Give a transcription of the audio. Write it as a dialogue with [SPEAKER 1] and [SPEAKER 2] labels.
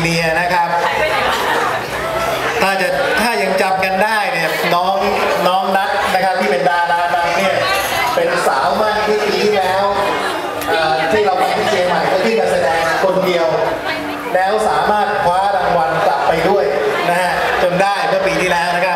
[SPEAKER 1] เนียนะครับ ถ้าจะถ้ายังจำกันได้เนี่ยน้องน้องนัทนะครับที่เป็นดาราดังเนี่ยเป็นสาวมั่นที่ปีที่แล้วที่เราไปที่เชียงใหม่ก็ที่มาแสดงคนเดียว แล้วสามารถคว้ารางวัลกลับไปด้วยนะฮะจนได้เมื่อปีที่แล้วนะครับ